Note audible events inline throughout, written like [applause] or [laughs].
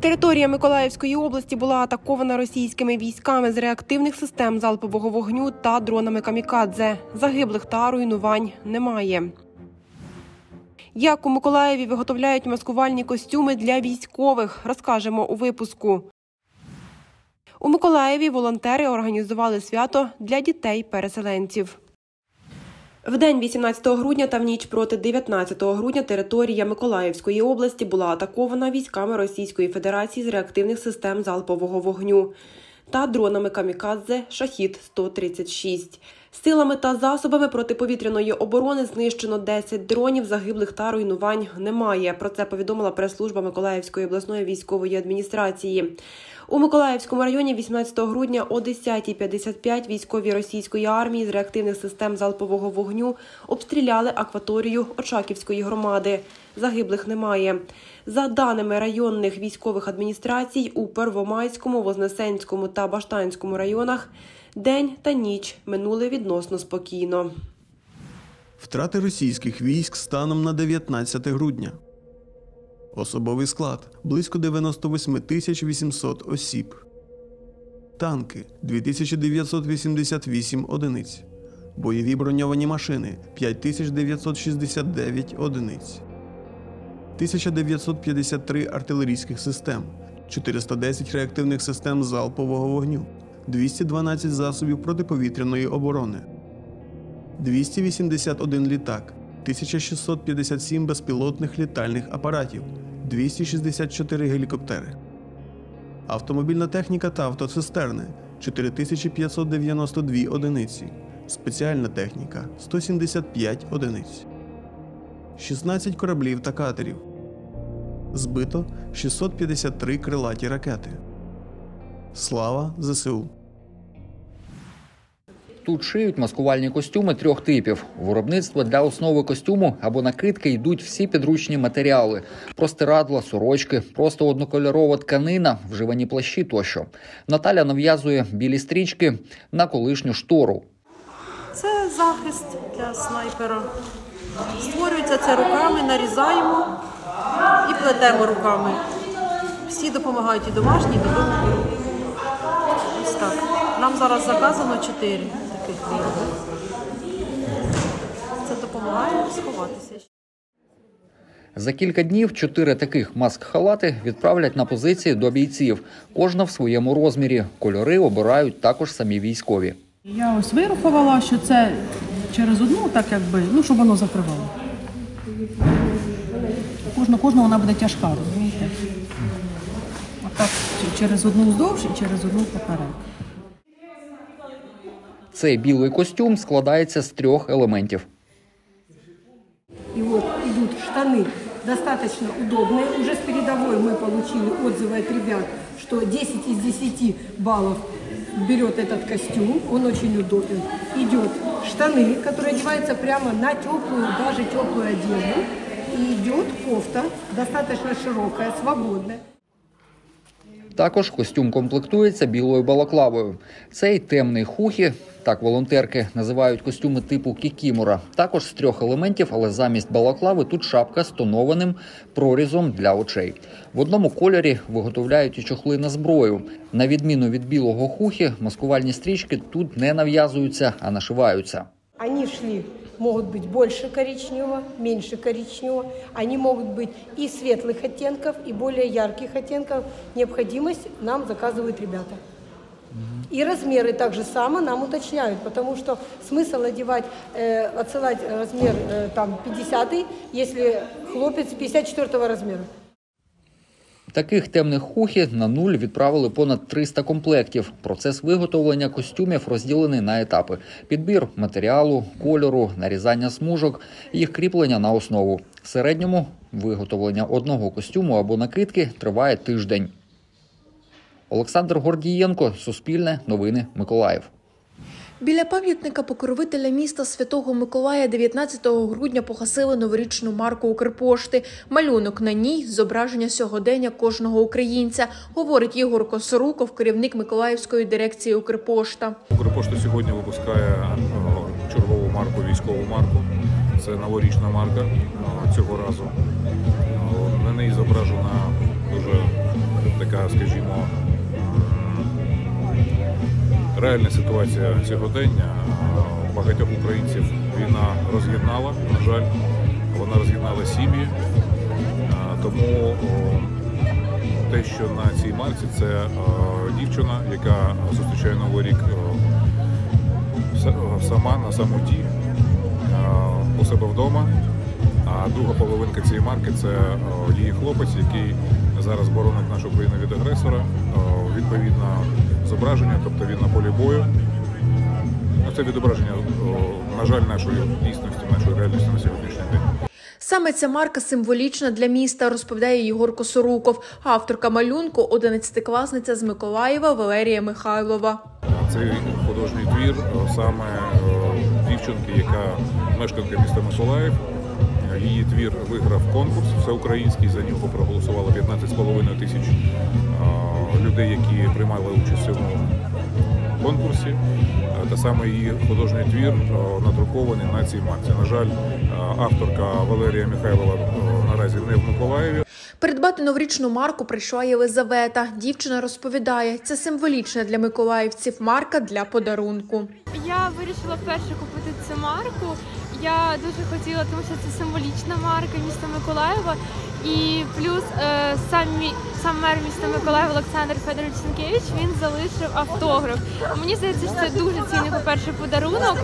Територія Миколаївської області була атакована російськими військами з реактивних систем залпового вогню та дронами камікадзе. Загиблих та руйнувань немає. Як у Миколаєві виготовляють маскувальні костюми для військових, розкажемо у випуску. У Миколаєві волонтери організували свято для дітей-переселенців. В день 18 грудня та в ніч проти 19 грудня територія Миколаївської області була атакована військами Російської Федерації з реактивних систем залпового вогню та дронами камікадзе Шахід 136 Силами та засобами протиповітряної оборони знищено 10 дронів, загиблих та руйнувань немає. Про це повідомила прес-служба Миколаївської обласної військової адміністрації. У Миколаївському районі 18 грудня о 10.55 військові російської армії з реактивних систем залпового вогню обстріляли акваторію Очаківської громади. Загиблих немає. За даними районних військових адміністрацій, у Первомайському, Вознесенському та Баштанському районах день та ніч минули відносно спокійно. Втрати російських військ станом на 19 грудня. Особовий склад близько 98 тисяч 800 осіб. Танки 2988 одиниць. Бойові броньовані машини 5969 одиниць. 1953 артилерійських систем, 410 реактивних систем залпового вогню, 212 засобів протиповітряної оборони, 281 літак, 1657 безпілотних літальних апаратів, 264 гелікоптери, автомобільна техніка та автоцистерни 4592 одиниці, спеціальна техніка 175 одиниць, 16 кораблів та катерів. Збито 653 крилаті ракети. Слава ЗСУ! Тут шиють маскувальні костюми трьох типів. Виробництво для основи костюму або накидки йдуть всі підручні матеріали: простирадла, сорочки, просто однокольорова тканина, вживані плащі тощо. Наталя нав'язує білі стрічки на колишню штору. Це захист для снайпера. Створюється це руками, нарізаємо і плетемо руками. Всі допомагають і домашні, і додому. Ось так. Нам зараз заказано 4 таких вироби. Це допомагає сховатися. За кілька днів чотири таких маск-халати відправлять на позиції до бійців. Кожна в своєму розмірі. Кольори обирають також самі військові. Я ось вирахувала, що це через одну, так якби, ну, щоб воно закривало. Кожна, кожна вона буде тяжка, розумієте? Отак через одну вздовж і через одну поперек. Цей білий костюм складається з трьох елементів. И вот идут штаны достаточно удобные. Уже с передовой мы получили отзывы от ребят, что 10 из 10 баллов берет этот костюм, он очень удобен. Идет штаны, которые одеваются прямо на теплую, даже теплую одежду. И идет кофта, достаточно широкая, свободная. Також костюм комплектується білою балаклавою. Цей темний хухі, так волонтерки називають костюми типу кікімора. Також з трьох елементів, але замість балаклави тут шапка з тонованим прорізом для очей. В одному кольорі виготовляють і чохли на зброю. На відміну від білого хухі, маскувальні стрічки тут не нав'язуються, а нашиваються. Они шли, могут быть больше коричневого, меньше коричневого. Они могут быть и светлых оттенков, и более ярких оттенков. Необходимость нам заказывают ребята. И размеры также само нам уточняют, потому что смысл одевать, э, отсылать размер э, там 50 если хлопец 54 размера. Таких темних хухі на нуль відправили понад 300 комплектів. Процес виготовлення костюмів розділений на етапи: підбір матеріалу, кольору, нарізання смужок, їх кріплення на основу. В середньому виготовлення одного костюму або накидки триває тиждень. Олександр Гордієнко, Суспільне, Новини, Миколаїв. Біля пам'ятника покровителя міста Святого Миколая 19 грудня погасили новорічну марку Укрпошти. Малюнок на ній зображення сьогодення кожного українця, говорить Ігор Косоруков, керівник Миколаївської дирекції Укрпошта. Укрпошта сьогодні випускає е, чергову марку, військову марку. Це новорічна марка е, цього разу. Е, На неї зображена дуже така, скажімо, реальна ситуація сьогодення. Багатьох українців війна роз'єднала, на жаль, вона роз'єднала сім'ї. Тому те, що на цій марці це дівчина, яка зустрічає новий рік сама на самоті у себе вдома. А друга половинка цієї марки це її хлопець, який зараз боронить нашу країну від агресора. Відповідно зображення, тобто він на полі бою. Це відображення, на жаль, нашої дійсності, нашої реальності на сьогоднішній день. Саме ця марка символічна для міста, розповідає Єгор Косоруков, авторка малюнку, одинадцятикласниця з Миколаєва Валерія Михайлова. Цей художній твір саме дівчинки, яка мешканка міста Миколаїв. Її твір виграв конкурс всеукраїнський. За нього проголосувало 15,5 тисяч людей, які приймали участь у цьому конкурсі. Та саме її художній твір надрукований на цій марці. На жаль, авторка Валерія Михайлова наразі не в Миколаєві. Придбати новорічну марку прийшла Єлизавета. Дівчина розповідає, це символічна для миколаївців марка для подарунку. Я вирішила вперше купити цю марку. Я дуже хотіла, тому що це символічна марка міста Миколаєва. І плюс е, сам, сам мер міста Миколаїв Олександр Федорович Сенкевич він залишив автограф. Мені здається, що це дуже цінний, по-перше, подарунок.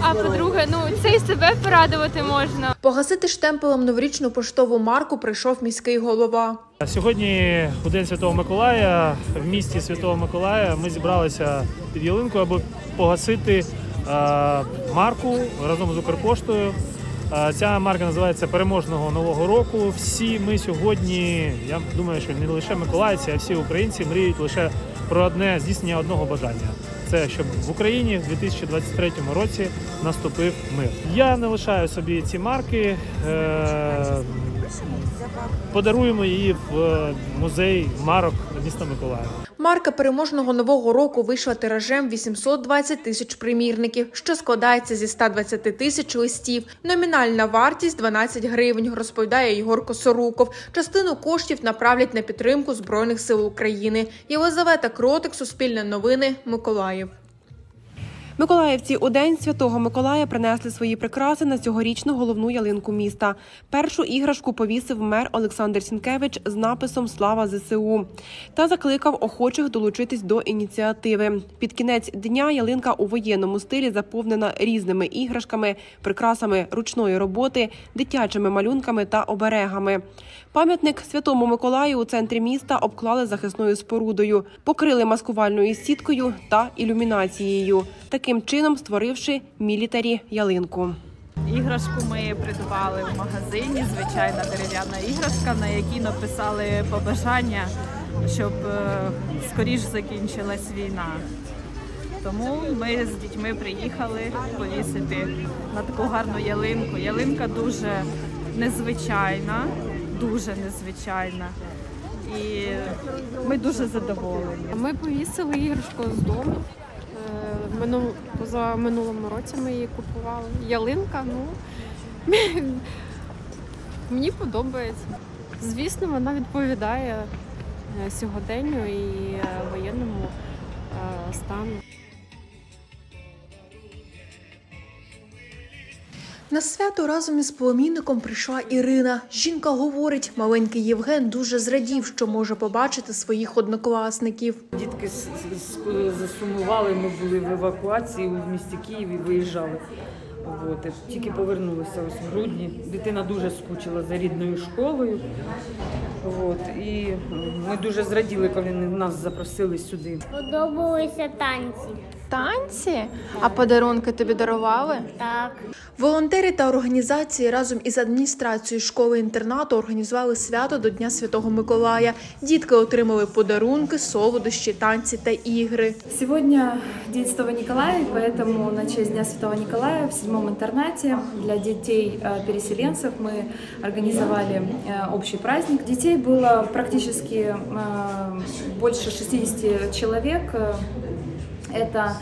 А по-друге, ну це і себе порадувати можна. Погасити штемпелем новорічну поштову марку прийшов міський голова. Сьогодні у день Святого Миколая в місті Святого Миколая ми зібралися під ялинкою, аби погасити марку разом з Укрпоштою. Ця марка називається Переможного нового року. Всі ми сьогодні, я думаю, що не лише миколаївці, а всі українці мріють лише про одне здійснення одного бажання. Це щоб в Україні в 2023 році наступив мир. Я не лишаю собі ці марки. Е, подаруємо її в е, музей марок міста Миколаєва. Марка переможного нового року вийшла тиражем 820 тисяч примірників, що складається зі 120 тисяч листів. Номінальна вартість 12 гривень, розповідає Єгор Косоруков. Частину коштів направлять на підтримку збройних сил України. Єлизавета Кротик, Суспільне новини, Миколаїв. Миколаївці у день святого Миколая принесли свої прикраси на цьогорічну головну ялинку міста. Першу іграшку повісив мер Олександр Сінкевич з написом Слава ЗСУ та закликав охочих долучитись до ініціативи. Під кінець дня ялинка у воєнному стилі заповнена різними іграшками, прикрасами ручної роботи, дитячими малюнками та оберегами. Пам'ятник Святому Миколаю у центрі міста обклали захисною спорудою, покрили маскувальною сіткою та ілюмінацією таким чином створивши мілітарі ялинку. Іграшку ми придбали в магазині. Звичайна дерев'яна іграшка, на якій написали побажання, щоб е, скоріш закінчилась війна. Тому ми з дітьми приїхали повісити на таку гарну ялинку. Ялинка дуже незвичайна, дуже незвичайна. І ми дуже задоволені. Ми повісили іграшку з дому. Минул, поза минулому році ми її купували. Ялинка, ну [laughs] мені подобається. Звісно, вона відповідає е, сьогоденню і е, воєнному е, стану. На свято разом із племінником прийшла Ірина. Жінка говорить, маленький Євген дуже зрадів, що може побачити своїх однокласників. Дітки засумували, ми були в евакуації у місті Києві, виїжджали. От, тільки повернулися ось в грудні. Дитина дуже скучила за рідною школою. От, і ми дуже зраділи, коли нас запросили сюди. Подобалися танці. Танці? А подарунки тобі дарували? Так. Волонтери та організації разом із адміністрацією школи-інтернату організували свято до Дня Святого Миколая. Дітки отримали подарунки, солодощі, танці та ігри. Сьогодні День Святого Николая, поэтому на честь Дня Святого Николая в седьмом интернате для детей-переселенцев мы организовали общий праздник. Детей было практически больше 60 человек. Это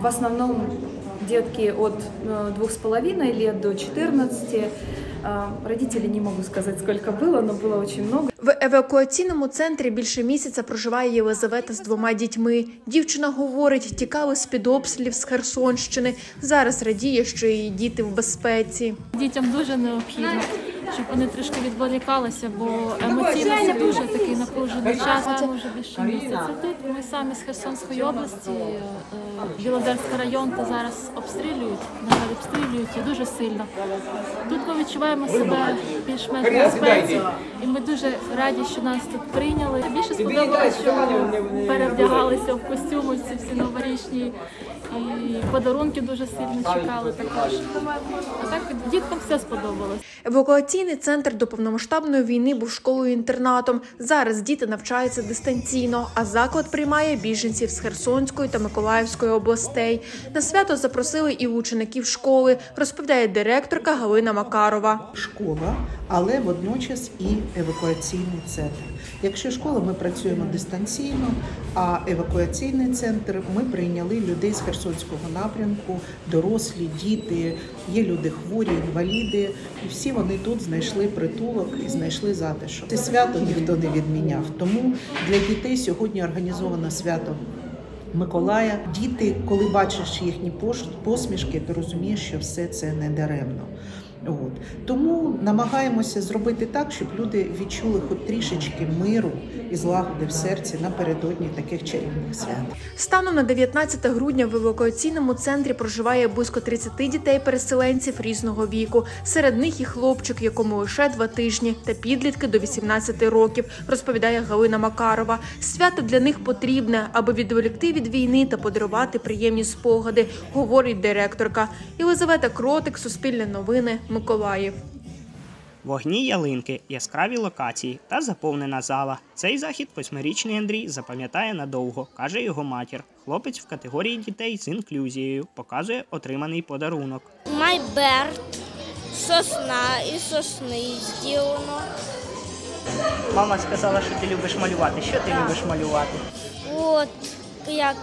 в основном детки от двух с половиной лет до 14. А, Родителей не могу сказать, сколько было, но было очень много. В евакуаційному центрі більше місяця проживає Єлизавета з двома дітьми. Дівчина говорить, тікали з під обстрілів з Херсонщини. Зараз радіє, що її діти в безпеці. Дітям дуже необхідно, щоб вони трішки відволікалися, бо емоційно це дуже такий напружений час. Місяця тут. Ми самі з Херсонської області, е, Білозерський район, та зараз обстрілюють. На жаль, обстрілюють і дуже сильно. Тут ми відчуваємо себе більш-менш безпеці, і ми дуже раді, що нас тут прийняли. Більше сподобалося, що перевдягалися в костюми ці всі новорічні. І подарунки дуже сильно чекали також. А так діткам все сподобалось. Евакуаційний центр до повномасштабної війни був школою-інтернатом. Зараз діти навчаються дистанційно, а заклад приймає біженців з Херсонської та Миколаївської областей. На свято запросили і учеників школи, розповідає директорка Галина Макарова. школа, але водночас і евакуаційний центр. Якщо школа, ми працюємо дистанційно, а евакуаційний центр ми прийняли людей з Херсонського напрямку, дорослі, діти, є люди хворі, інваліди, і всі вони тут знайшли притулок і знайшли затишок. Це свято ніхто не відміняв. Тому для дітей сьогодні організовано свято. Миколая, діти, коли бачиш їхні посмішки, то розумієш, що все це не даремно. От. Тому намагаємося зробити так, щоб люди відчули хоч трішечки миру і злагоди в серці напередодні таких чарівних свят. Станом на 19 грудня в евакуаційному центрі проживає близько 30 дітей-переселенців різного віку. Серед них і хлопчик, якому лише два тижні, та підлітки до 18 років, розповідає Галина Макарова. Свято для них потрібне, аби відволікти від війни та подарувати приємні спогади, говорить директорка. Єлизавета Кротик, Суспільне новини, Миколаїв. Вогні ялинки, яскраві локації та заповнена зала. Цей захід восьмирічний Андрій запам'ятає надовго, каже його матір. Хлопець в категорії дітей з інклюзією показує отриманий подарунок. Майберт, сосна і сосни зроблено. Мама сказала, що ти любиш малювати. Що ти любиш малювати? От як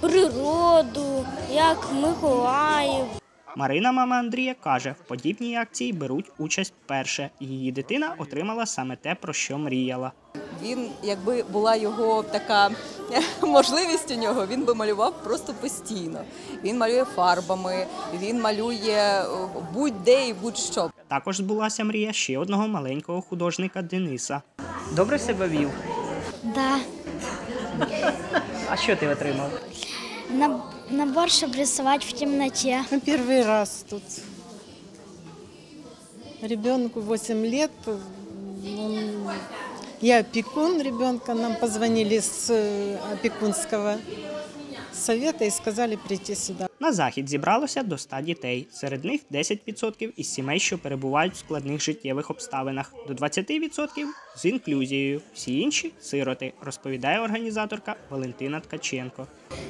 природу, як Миколаїв. Марина, мама Андрія, каже, в подібній акції беруть участь вперше. Її дитина отримала саме те, про що мріяла. Він, якби була його така [laughs] можливість у нього, він би малював просто постійно. Він малює фарбами, він малює будь-де і будь-що. Також збулася мрія ще одного маленького художника Дениса. Добре себе вів. Да, А що ти отримав? [laughs] на, набор, чтобы рисовать в темноте. Первый раз тут. Ребенку 8 лет. Он- Я опекун ребенка. Нам позвонили с э, опекунского совета и сказали прийти сюда. На захід зібралося до 100 дітей. Серед них 10% із сімей, що перебувають в складних життєвих обставинах, до 20% з інклюзією. Всі інші сироти, розповідає організаторка Валентина Ткаченко.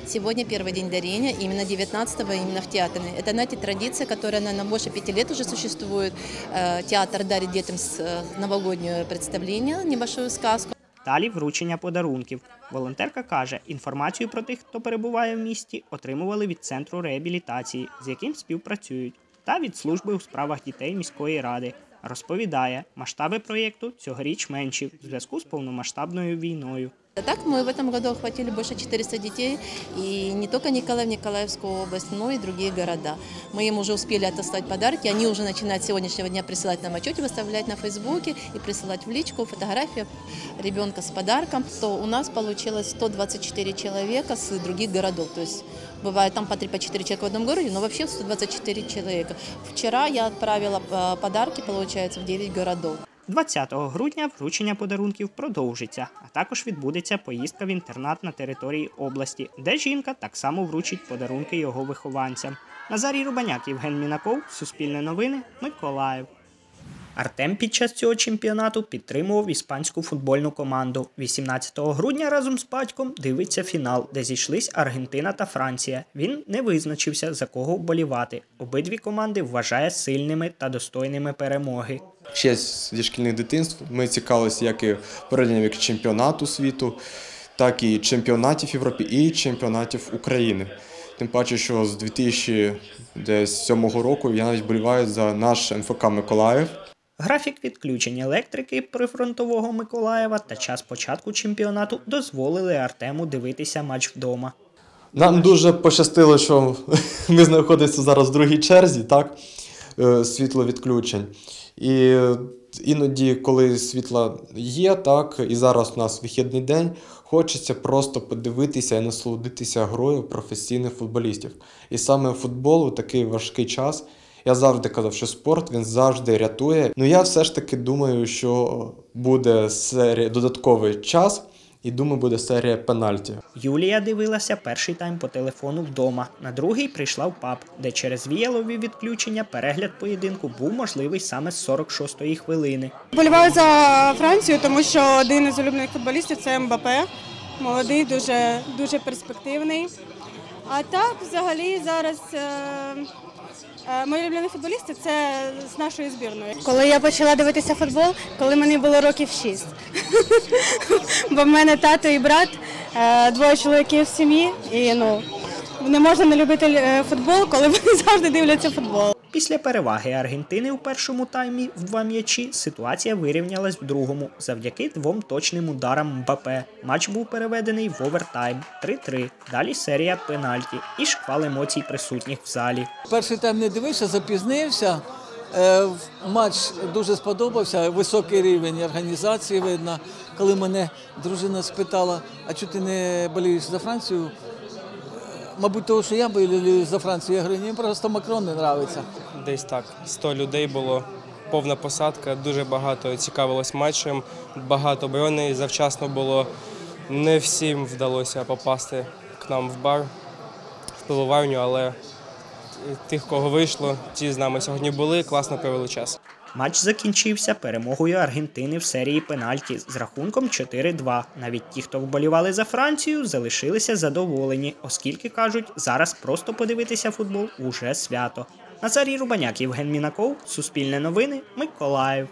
Сегодня первый день дарения, именно 19-го, именно в театре. Это, знаете, традиция, которая, наверное, больше пяти лет уже существует. Э, Театр дарит детям с э, новогоднее представление, небольшую сказку. Далі вручення подарунків. Волонтерка каже, інформацію про тих, хто перебуває в місті, отримували від центру реабілітації, з яким співпрацюють, та від служби у справах дітей міської ради. Розповідає, масштаби проєкту цьогоріч менші в зв'язку з повномасштабною війною. А Так мы в этом году охватили больше 400 детей, и не только Николаев, Николаевскую область, но и другие города. Мы им уже успели отослать подарки, они уже начинают с сегодняшнего дня присылать нам отчеты, выставлять на Фейсбуке и присылать в личку фотографии ребенка с подарком. То у нас получилось 124 человека с других городов, то есть бывает там по 3-4 человека в одном городе, но вообще 124 человека. Вчера я отправила э, подарки, получается, в 9 городов. 20 грудня вручення подарунків продовжиться, а також відбудеться поїздка в інтернат на території області, де жінка так само вручить подарунки його вихованцям. Назарій Рубаняк, Євген Мінаков, Суспільне новини, Миколаїв. Артем під час цього чемпіонату підтримував іспанську футбольну команду. 18 грудня разом з батьком дивиться фінал, де зійшлись Аргентина та Франція. Він не визначився за кого вболівати. Обидві команди вважає сильними та достойними перемоги. Ще зі шкільних дитинств ми цікавилися як і переднім як чемпіонату світу, так і чемпіонатів Європи і чемпіонатів України. Тим паче, що з 2007 року я навіть боліваю за наш МФК Миколаїв. Графік відключень електрики прифронтового Миколаєва та час початку чемпіонату дозволили Артему дивитися матч вдома. Нам дуже пощастило, що [laughs] ми знаходимося зараз в другій черзі, так? е, Світло відключень. І іноді, коли світла є, так, і зараз у нас вихідний день, хочеться просто подивитися і насолодитися грою професійних футболістів. І саме футбол у такий важкий час. Я завжди казав, що спорт він завжди рятує. Ну я все ж таки думаю, що буде серія додатковий час, і думаю, буде серія пенальті. Юлія дивилася перший тайм по телефону вдома. На другий прийшла в паб, де через віялові відключення перегляд поєдинку був можливий саме з 46-ї хвилини. Боліваю за Францію, тому що один із улюблених футболістів це Мбапе. Молодий, дуже, дуже перспективний. А так, взагалі, зараз е, мої улюблені футболісти це з нашої збірної. Коли я почала дивитися футбол, коли мені було років шість. [laughs] Бо в мене тато і брат, е, двоє чоловіків в сім'ї, і ну не можна не любити е, футбол, коли [laughs] вони завжди дивляться футбол. Після переваги Аргентини у першому таймі в два м'ячі ситуація вирівнялась в другому завдяки двом точним ударам Мбапе. Матч був переведений в овертайм 3-3. Далі серія пенальті і шквал емоцій присутніх в залі. Перший тайм не дивився, запізнився. Е, Матч дуже сподобався, високий рівень організації видно. Коли мене дружина спитала, а чого ти не болієш за Францію? Мабуть, того, що я болію за Францію, я говорю, мені просто Макрон не подобається. Десь так, 100 людей було, повна посадка, дуже багато цікавилось матчем, багато брони, завчасно було. Не всім вдалося попасти к нам в бар, в пивоварню, але тих, кого вийшло, ті з нами сьогодні були, класно провели час. Матч закінчився перемогою Аргентини в серії пенальті з рахунком 4-2. Навіть ті, хто вболівали за Францію, залишилися задоволені, оскільки кажуть, зараз просто подивитися футбол уже свято. Назарій Рубаняк, Євген Мінаков, Суспільне новини, Миколаїв.